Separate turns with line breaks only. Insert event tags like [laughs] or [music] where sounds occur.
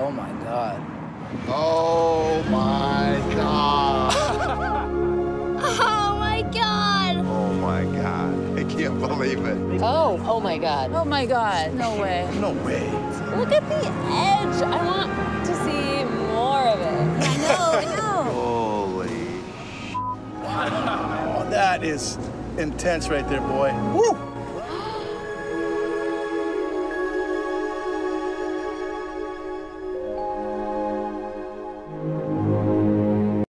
Oh my god.
Oh my god. [laughs]
Oh my god!
Oh my god. I can't believe it.
Oh, oh my God.
Oh my God. No way.
No way.
Look at the edge. I want to see more of it.
I know, I know.
Holy. [laughs]
Oh, that is intense right there, boy. Woo!